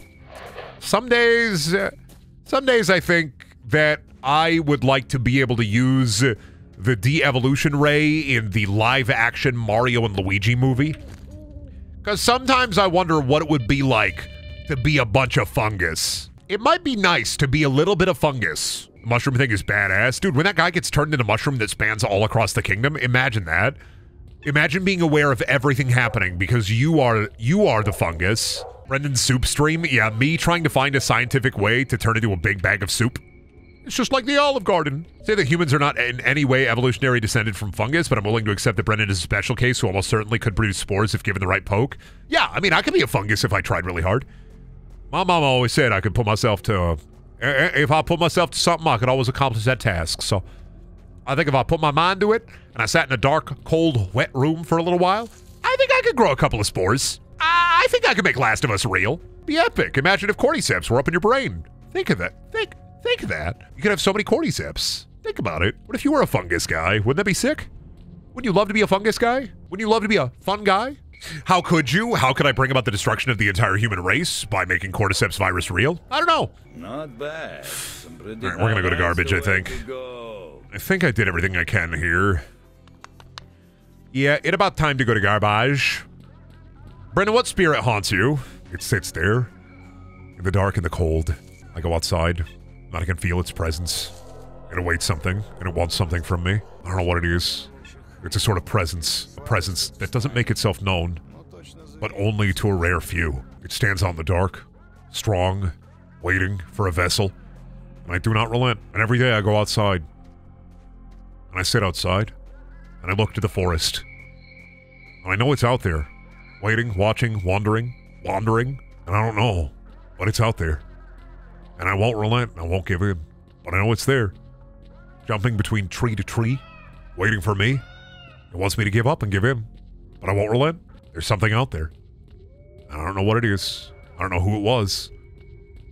Some days, uh, some days I think that I would like to be able to use the de-evolution ray in the live-action Mario and Luigi movie. Because sometimes I wonder what it would be like to be a bunch of fungus. It might be nice to be a little bit of fungus. Mushroom thing is badass. Dude, when that guy gets turned into a mushroom that spans all across the kingdom, imagine that. Imagine being aware of everything happening because you are you are the fungus. Brendan's soup stream, yeah, me trying to find a scientific way to turn into a big bag of soup. It's just like the Olive Garden. Say that humans are not in any way evolutionary descended from fungus, but I'm willing to accept that Brendan is a special case who almost certainly could produce spores if given the right poke. Yeah, I mean, I could be a fungus if I tried really hard. My mom always said I could put myself to. Uh, if I put myself to something, I could always accomplish that task. So I think if I put my mind to it and I sat in a dark, cold, wet room for a little while, I think I could grow a couple of spores. I think I could make Last of Us real. Be epic. Imagine if cordyceps were up in your brain. Think of that. Think. Think of that. You could have so many cordyceps. Think about it. What if you were a fungus guy? Wouldn't that be sick? Wouldn't you love to be a fungus guy? Wouldn't you love to be a fun guy? How could you? How could I bring about the destruction of the entire human race by making cordyceps virus real? I don't know.
Not bad.
All right, we're gonna go to garbage, I think. I think I did everything I can here. Yeah, it about time to go to garbage. Brendan, what spirit haunts you? It sits there, in the dark and the cold. I go outside, and I can feel its presence. It awaits something, and it wants something from me. I don't know what it is. It's a sort of presence, a presence that doesn't make itself known, but only to a rare few. It stands out in the dark, strong, waiting for a vessel, and I do not relent. And every day I go outside, and I sit outside, and I look to the forest. And I know it's out there, waiting, watching, wandering, wandering, and I don't know, but it's out there. And I won't relent, I won't give in, but I know it's there. Jumping between tree to tree, waiting for me. It wants me to give up and give in, but I won't relent. There's something out there. I don't know what it is. I don't know who it was,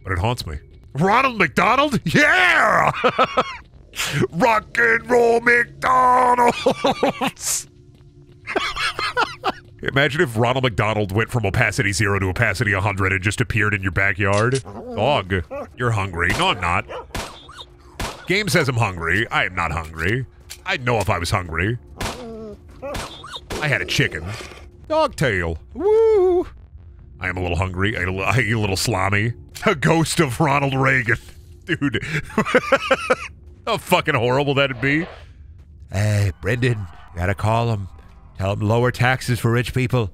but it haunts me. Ronald McDonald? Yeah! Rock and roll McDonald's! Imagine if Ronald McDonald went from opacity zero to opacity 100 and just appeared in your backyard. Dog, you're hungry. No, I'm not. Game says I'm hungry. I am not hungry. I'd know if I was hungry. I had a chicken. Dogtail. Woo! I am a little hungry. I, eat a little slimy. A ghost of Ronald Reagan. Dude. How fucking horrible that'd be. Hey, Brendan, you gotta call him. Tell him lower taxes for rich people.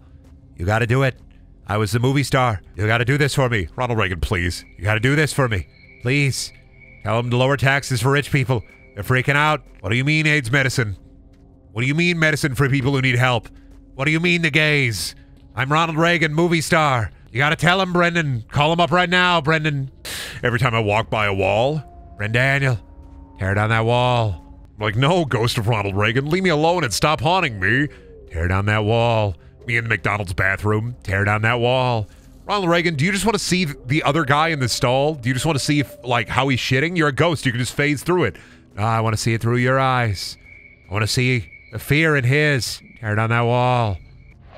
You gotta do it. I was the movie star. You gotta do this for me. Ronald Reagan, please. You gotta do this for me. Please. Tell him to lower taxes for rich people. They're freaking out. What do you mean, AIDS medicine? What do you mean, medicine for people who need help? What do you mean, the gays? I'm Ronald Reagan, movie star. You gotta tell him, Brendan. Call him up right now, Brendan. Every time I walk by a wall, Brendan tear down that wall. I'm like, no, ghost of Ronald Reagan, leave me alone and stop haunting me. Tear down that wall. Me in the McDonald's bathroom, tear down that wall. Ronald Reagan, do you just want to see the other guy in the stall? Do you just want to see if, like how he's shitting? You're a ghost. You can just phase through it. No, I want to see it through your eyes. I want to see the fear in his. Tear down that wall.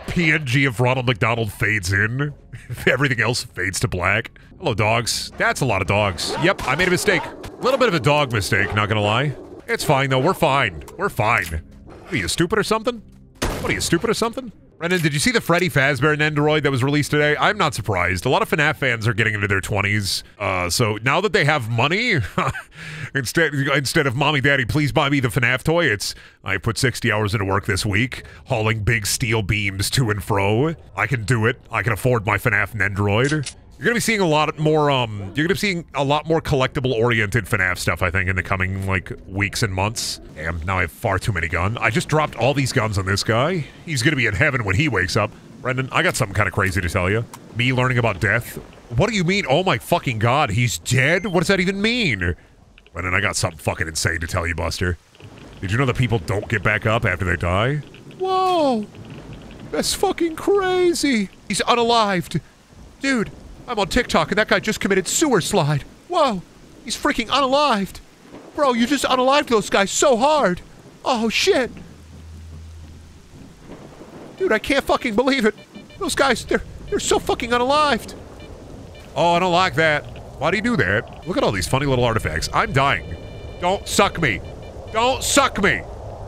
PNG of Ronald McDonald fades in. Everything else fades to black. Hello, dogs. That's a lot of dogs. Yep, I made a mistake. A little bit of a dog mistake, not gonna lie. It's fine, though. We're fine. We're fine. What are you, stupid or something? What are you, stupid or something? Brendan, did you see the Freddy Fazbear Nendoroid that was released today? I'm not surprised. A lot of FNAF fans are getting into their 20s. Uh, so now that they have money, instead instead of mommy, daddy, please buy me the FNAF toy, it's I put 60 hours into work this week, hauling big steel beams to and fro. I can do it. I can afford my FNAF Nendoroid. You're gonna be seeing a lot more. Um, you're gonna be seeing a lot more collectible-oriented FNAF stuff. I think in the coming like weeks and months. Damn, now I have far too many guns. I just dropped all these guns on this guy. He's gonna be in heaven when he wakes up. Brendan, I got something kind of crazy to tell you. Me learning about death. What do you mean? Oh my fucking god, he's dead? What does that even mean? Brendan, I got something fucking insane to tell you, Buster. Did you know that people don't get back up after they die? Whoa! That's fucking crazy! He's unalived! Dude, I'm on TikTok and that guy just committed sewer slide. Whoa, he's freaking unalived. Bro, you just unalived those guys so hard. Oh shit. Dude, I can't fucking believe it. Those guys, they're they're so fucking unalived. Oh, I don't like that. Why do you do that? Look at all these funny little artifacts. I'm dying. Don't suck me. Don't suck me.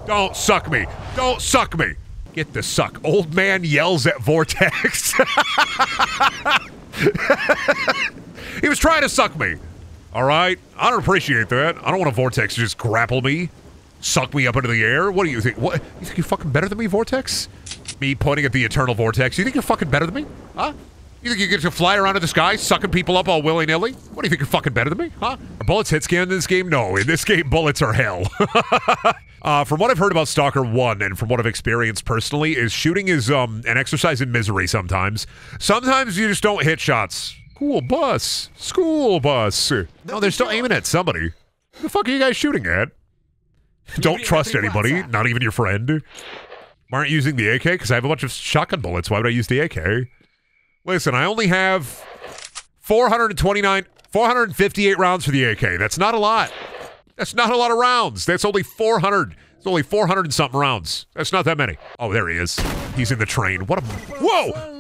Don't suck me. Don't suck me. Get the suck. Old man yells at Vortex. he was trying to suck me. All right? I don't appreciate that. I don't want a Vortex to just grapple me, suck me up into the air. What do you think? What? You think you're fucking better than me, Vortex? Me pointing at the Eternal Vortex. You think you're fucking better than me? Huh? You think you get to fly around in the sky, sucking people up all willy-nilly? What do you think, you're fucking better than me? Huh? Are bullets hit scan in this game? No, in this game, bullets are hell. uh, from what I've heard about Stalker 1 and from what I've experienced personally, is shooting is um an exercise in misery sometimes. Sometimes you just don't hit shots. School bus. School bus. No, they're still aiming at somebody. the fuck are you guys shooting at? Don't trust anybody, not even your friend. Why aren't you using the AK? Because I have a bunch of shotgun bullets. Why would I use the AK? Listen, I only have 429, 458 rounds for the AK. That's not a lot. That's not a lot of rounds. That's only 400. It's only 400 and something rounds. That's not that many. Oh, there he is. He's in the train. What a... Whoa!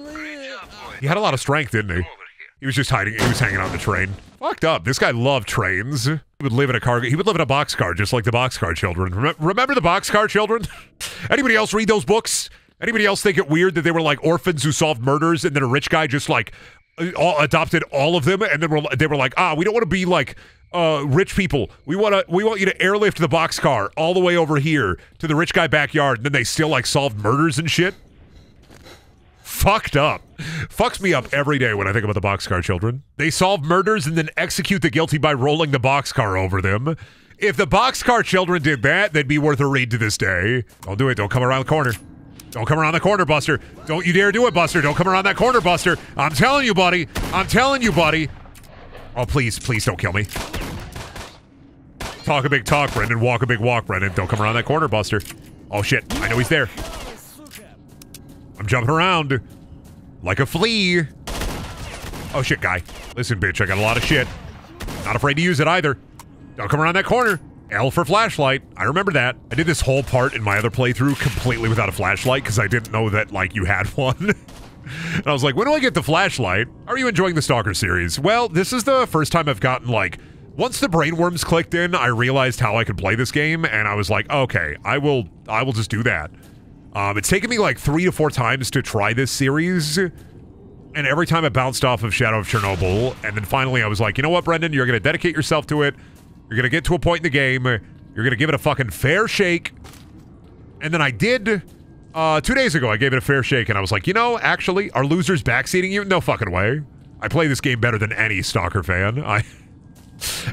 He had a lot of strength, didn't he? He was just hiding. He was hanging on the train. Fucked up. This guy loved trains. He would live in a car. He would live in a boxcar, just like the boxcar children. Rem- remember the boxcar children? Anybody else read those books? Anybody else think it weird that they were like orphans who solved murders, and then a rich guy just like all, adopted all of them, and then they were like, ah, we don't want to be like uh, rich people. We want to we want you to airlift the boxcar all the way over here to the rich guy backyard, and then they still like solved murders and shit fucked up. Fucks me up every day when I think about the boxcar children. They solve murders and then execute the guilty by rolling the boxcar over them. If the boxcar children did that, they'd be worth a read to this day. Don't do it. Don't come around the corner. Don't come around the corner, Buster. Don't you dare do it, Buster. Don't come around that corner, Buster. I'm telling you, buddy. I'm telling you, buddy. Oh, please, please don't kill me. Talk a big talk, Brendan. Walk a big walk, Brendan. Don't come around that corner, Buster. Oh, shit. I know he's there. I'm jumping around like a flea. Oh shit, guy. Listen, bitch, I got a lot of shit. Not afraid to use it either. Don't come around that corner. L for flashlight. I remember that. I did this whole part in my other playthrough completely without a flashlight because I didn't know that, like, you had one. and I was like, when do I get the flashlight? Are you enjoying the Stalker series? Well, this is the first time I've gotten, like, once the brainworms clicked in, I realized how I could play this game, and I was like, okay, I will, I will just do that. Um, it's taken me like three to four times to try this series. And every time I bounced off of Shadow of Chernobyl. And then finally I was like, you know what, Brendan? You're going to dedicate yourself to it. You're going to get to a point in the game. You're going to give it a fucking fair shake. And then I did. Uh, two days ago, I gave it a fair shake. And I was like, you know, actually, are losers backseating you? No fucking way. I play this game better than any Stalker fan. I...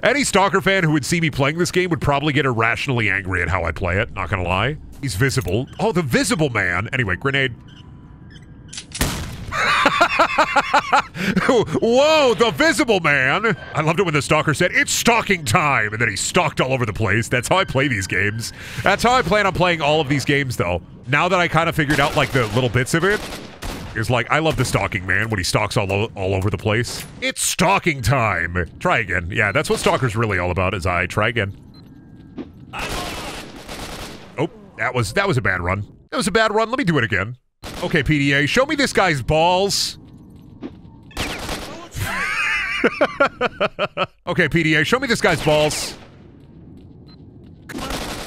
Any Stalker fan who would see me playing this game would probably get irrationally angry at how I play it, not gonna lie. He's visible. Oh, the visible man. Anyway, grenade. Whoa, the visible man. I loved it when the stalker said, it's stalking time. And then he stalked all over the place. That's how I play these games. That's how I plan on playing all of these games, though. Now that I kind of figured out, like, the little bits of it, is like, I love the stalking man when he stalks all, all over the place. It's stalking time. Try again. Yeah, that's what Stalker's really all about, is I try again. Oh, that was, that was a bad run. That was a bad run. Let me do it again. Okay, PDA, show me this guy's balls. okay, PDA, show me this guy's balls.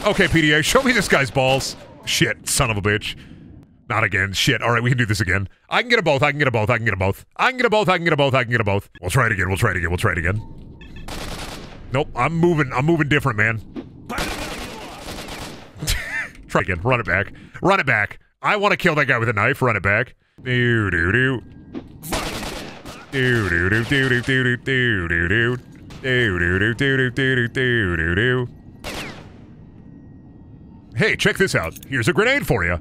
Okay, PDA, show me this guy's balls. Shit, son of a bitch. Not again. Shit. All right, we can do this again. I can get a both. I can get a both. I can get a both. I can get a both. I can get a both. I can get a both. We'll try it again. We'll try it again. We'll try it again. Nope. I'm moving. I'm moving different, man. try again. Run it back. Run it back. I want to kill that guy with a knife. Run it back. Do do do. Do do do do do do do do do do. Do do do do do do do do do. Hey, check this out. Here's a grenade for. You-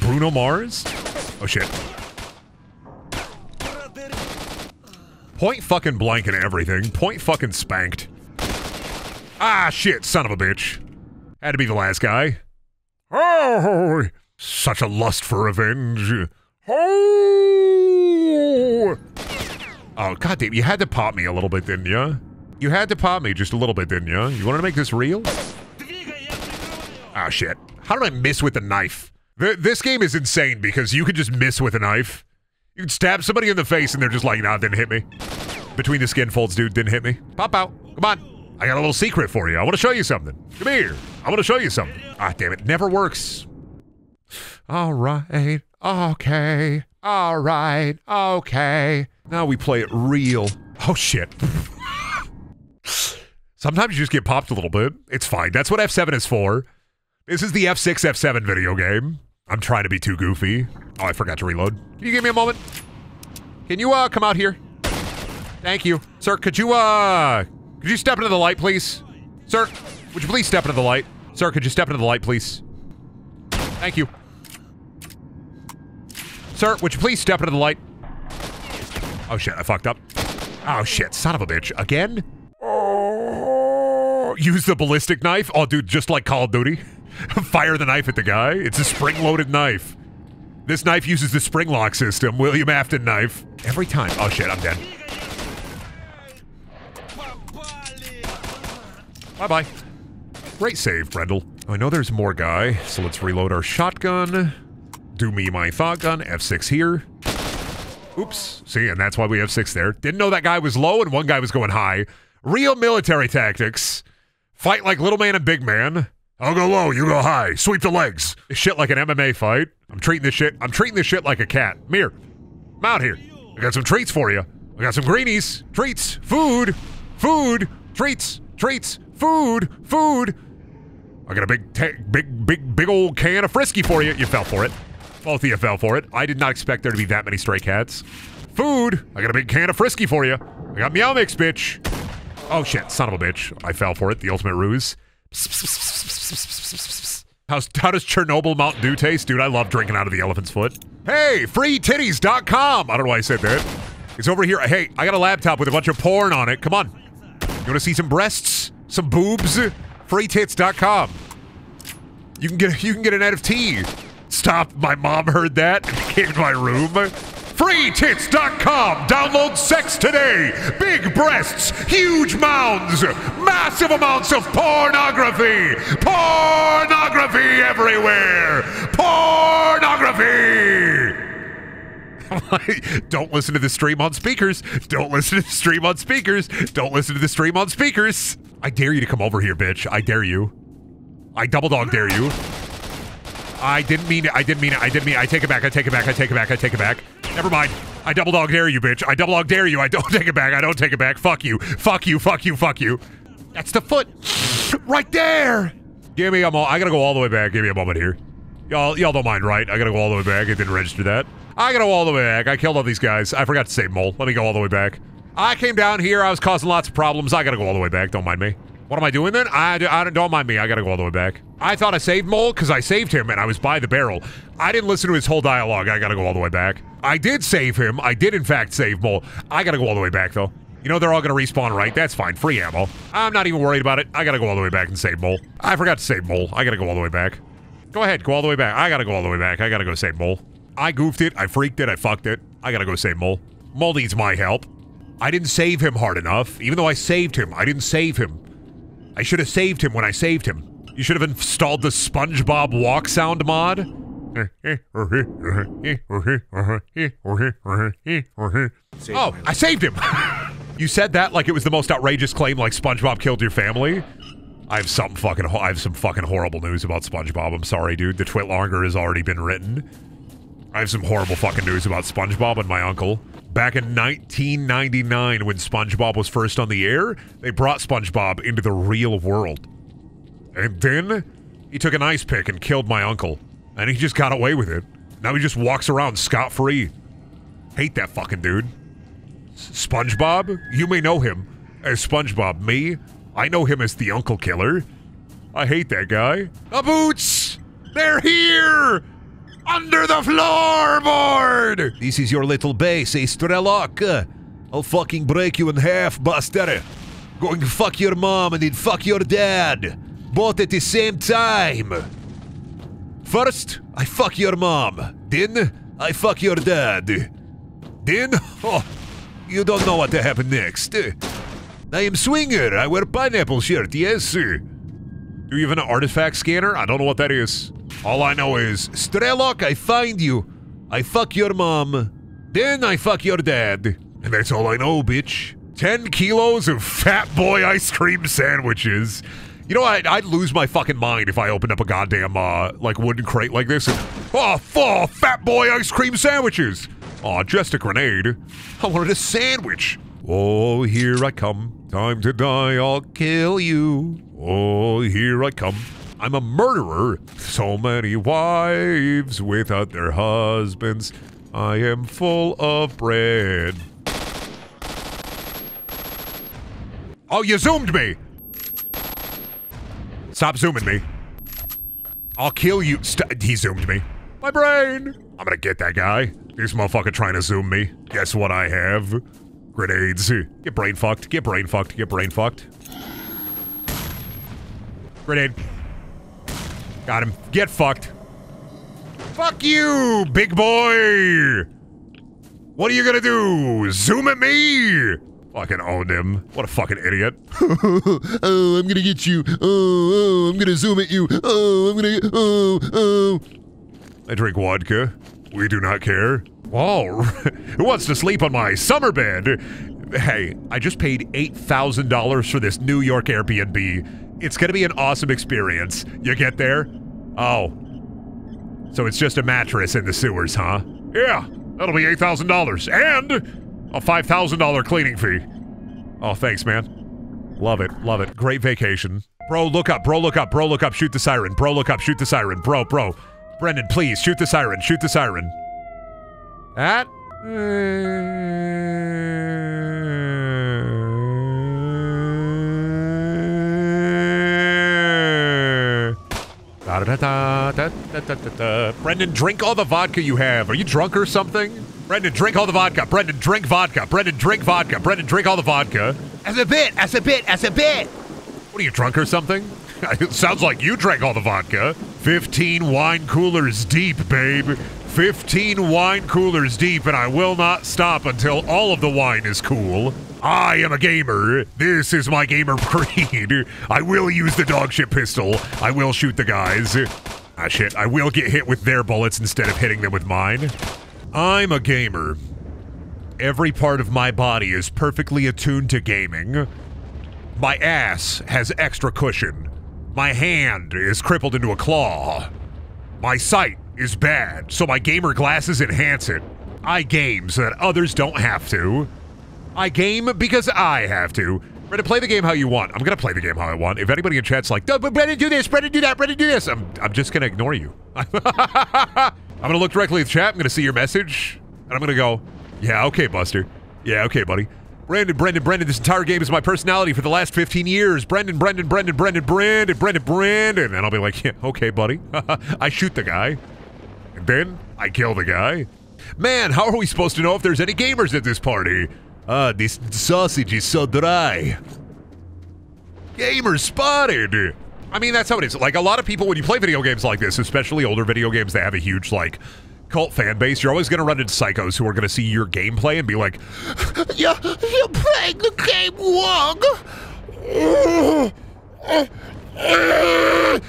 Bruno Mars? Oh shit. Point fucking blank and everything. Point fucking spanked. Ah shit, son of a bitch. Had to be the last guy. Oh, such a lust for revenge. Oh, oh goddamn! You had to pop me a little bit, didn't you? You had to pop me just a little bit, didn't you? You wanted to make this real? Ah shit! How did I miss with the knife? Th- this game is insane because you can just miss with a knife. You can stab somebody in the face and they're just like, "Nah, didn't hit me." Between the skin folds, dude, didn't hit me. Pop out. Come on. I got a little secret for you. I want to show you something. Come here. I want to show you something. Ah, damn it. Never works. All right. Okay. All right. Okay. Now we play it real. Oh, shit. Sometimes you just get popped a little bit. It's fine. That's what F7 is for. This is the F6 F7 video game. I'm trying to be too goofy. Oh, I forgot to reload. Can you give me a moment? Can you uh come out here? Thank you. Sir, could you uh could you step into the light, please? Sir, would you please step into the light? Sir, could you step into the light, please? Thank you. Sir, would you please step into the light? Oh shit, I fucked up. Oh shit, son of a bitch. Again? Oh, use the ballistic knife? Oh, dude, just like Call of Duty. Fire the knife at the guy. It's a spring-loaded knife. This knife uses the spring lock system. William Afton knife. Every time. Oh shit, I'm dead. Bye bye. Great save, Brendel. I know there's more guy, so let's reload our shotgun. Do me my thought gun. F6 here. Oops. See, and that's why we have six there. Didn't know that guy was low and one guy was going high. Real military tactics. Fight like little man and big man. I'll go low, you go high. Sweep the legs. Shit like an MMA fight. I'm treating this shit. I'm treating this shit like a cat. Mir, I'm out here. I got some treats for you. I got some greenies, treats, food, food, treats, treats, food, food. I got a big, big, big, big old can of frisky for you. You fell for it. Both of you fell for it. I did not expect there to be that many stray cats. Food. I got a big can of frisky for you. I got meow mix, bitch. Oh shit, son of a bitch. I fell for it. The ultimate ruse. How's, how does Chernobyl Mountain Dew taste? Dude, I love drinking out of the elephant's foot. Hey, freetitties.com. I don't know why I said that. It's over here. Hey, I got a laptop with a bunch of porn on it. Come on. You want to see some breasts? Some boobs? Freetits.com. You can get you can get an NFT. Stop. My mom heard that and came to my room. Freetits.com. Download sex today. Big breasts, huge mounds, massive amounts of pornography. Pornography everywhere. Pornography. Don't listen to the stream on speakers. Don't listen to the stream on speakers. Don't listen to the stream on speakers. I dare you to come over here, bitch. I dare you. I double dog dare you. I didn't mean it. I didn't mean it. I didn't mean it. I take it back. I take it back. I take it back. I take it back. Never mind. I double dog dare you, bitch. I double dog dare you. I don't take it back. I don't take it back. Fuck you. Fuck you. Fuck you. Fuck you. That's the foot. Right there. Give me a moment. I gotta go all the way back. Give me a moment here. Y'all, y'all don't mind, right? I gotta go all the way back. I didn't register that. I gotta go all the way back. I killed all these guys. I forgot to save Mole. Let me go all the way back. I came down here. I was causing lots of problems. I gotta go all the way back. Don't mind me. What am I doing then? I, I don't, mind me. I gotta go all the way back. I thought I saved Mole because I saved him and I was by the barrel. I didn't listen to his whole dialogue. I gotta go all the way back. I did save him. I did in fact save Mole. I gotta go all the way back though. You know they're all gonna respawn, right? That's fine. Free ammo. I'm not even worried about it. I gotta go all the way back and save Mole. I forgot to save Mole. I gotta go all the way back. Go ahead, go all the way back. I gotta go all the way back. I gotta go save Mole. I goofed it. I freaked it. I fucked it. I gotta go save Mole. Mole needs my help. I didn't save him hard enough. Even though I saved him, I didn't save him. I should have saved him when I saved him. You should have installed the SpongeBob walk sound mod. Oh, I saved him. you said that like it was the most outrageous claim, like SpongeBob killed your family. I have something fucking. I have some fucking horrible news about SpongeBob. I'm sorry, dude. The Twitlonger has already been written. I have some horrible fucking news about SpongeBob and my uncle. Back in 1999, when SpongeBob was first on the air, they brought SpongeBob into the real world. And then he took an ice pick and killed my uncle. And he just got away with it. Now he just walks around scot free. Hate that fucking dude. S- SpongeBob, you may know him as SpongeBob. Me, I know him as the Uncle Killer. I hate that guy. The boots! They're here! Under the floorboard! This is your little base, eh, Strelok? I'll fucking break you in half, buster. Going to fuck your mom and then fuck your dad. Both at the same time. First, I fuck your mom. Then, I fuck your dad. Then, oh, you don't know what to happen next. I am Swinger. I wear pineapple shirt, yes. sir. Do you have an artifact scanner? I don't know what that is. All I know is, Strelok, I find you. I fuck your mom. Then I fuck your dad. And that's all I know, bitch. 10 kilos of fat boy ice cream sandwiches. You know, I'd, I'd lose my fucking mind if I opened up a goddamn, uh, like, wooden crate like this and, oh, oh, fat boy ice cream sandwiches. Oh, just a grenade. I wanted a sandwich. Oh, here I come. Time to die, I'll kill you. Oh, here I come. I'm a murderer. So many wives without their husbands. I am full of bread. Oh, you zoomed me. Stop zooming me. I'll kill you. St- he zoomed me. My brain. I'm gonna get that guy. This motherfucker trying to zoom me. Guess what I have? Grenades. Get brain fucked. Get brain fucked. Get brain fucked. Grenade. Got him. Get fucked. Fuck you, big boy. What are you gonna do? Zoom at me? Fucking owned him. What a fucking idiot.
oh, I'm gonna get you. Oh, oh, I'm gonna zoom at you. Oh, I'm gonna. Oh, oh.
I drink vodka. We do not care. Whoa, who wants to sleep on my summer bed? Hey, I just paid $8,000 for this New York Airbnb. It's gonna be an awesome experience. You get there? Oh. So it's just a mattress in the sewers, huh? Yeah, that'll be $8,000. And a $5,000 cleaning fee. Oh, thanks, man. Love it, love it. Great vacation. Bro, look up, bro, look up, bro, look up, shoot the siren. Bro, look up, shoot the siren. Bro, bro. Brendan, please, shoot the siren, shoot the siren. That? Da-da-da-da-da-da-da-da. Brendan, drink all the vodka you have. Are you drunk or something? Brendan, drink all the vodka. Brendan, drink vodka. Brendan, drink vodka. Brendan, drink all the vodka.
As a bit, as a bit, as a bit.
What are you drunk or something? it sounds like you drank all the vodka. 15 wine coolers deep, babe. 15 wine coolers deep, and I will not stop until all of the wine is cool. I am a gamer. This is my gamer creed. I will use the dogshit pistol. I will shoot the guys. Ah, shit. I will get hit with their bullets instead of hitting them with mine. I'm a gamer. Every part of my body is perfectly attuned to gaming. My ass has extra cushion. My hand is crippled into a claw. My sight is bad, so my gamer glasses enhance it. I game so that others don't have to. I game because I have to. Ready to play the game how you want. I'm gonna play the game how I want. If anybody in chat's like, "But Brendan, do this, Brendan, do that, Brendan, do this," I'm, I'm just gonna ignore you. I'm gonna look directly at the chat. I'm gonna see your message, and I'm gonna go, "Yeah, okay, Buster. Yeah, okay, buddy." Brandon, Brendan, Brendan, this entire game is my personality for the last 15 years. Brendan, Brendan, Brendan, Brendan, Brendan, Brendan, Brendan. And I'll be like, yeah, okay, buddy. I shoot the guy. And then I kill the guy. Man, how are we supposed to know if there's any gamers at this party? Ah, this sausage is so dry. Gamers spotted. I mean, that's how it is. Like, a lot of people, when you play video games like this, especially older video games that have a huge, like, cult fan base, you're always going to run into psychos who are going to see your gameplay and be like,
You're, you're playing the game wrong.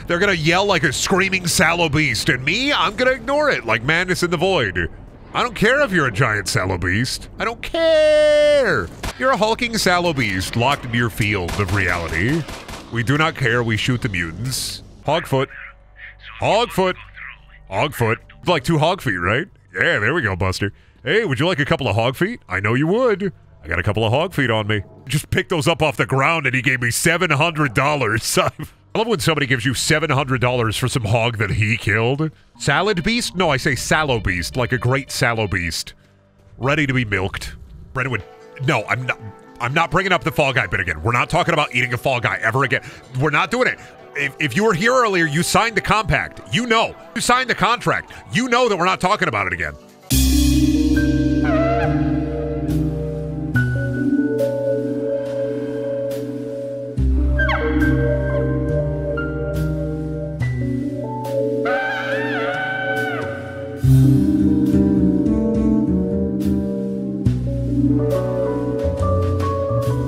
They're gonna yell like a screaming sallow beast, and me, I'm gonna ignore it like madness in the void. I don't care if you're a giant sallow beast. I don't care. You're a hulking sallow beast locked into your field of reality. We do not care. We shoot the mutants. Hogfoot. Hogfoot. Hogfoot. Like two hog feet, right? Yeah, there we go, Buster. Hey, would you like a couple of hog feet? I know you would. I got a couple of hog feet on me. Just picked those up off the ground and he gave me $700. I love when somebody gives you $700 for some hog that he killed. Salad beast? No, I say sallow beast, like a great sallow beast. Ready to be milked. Brendan would. No, I'm not. I'm not bringing up the Fall Guy bit again. We're not talking about eating a Fall Guy ever again. We're not doing it. If, if you were here earlier, you signed the compact. You know. You signed the contract. You know that we're not talking about it again.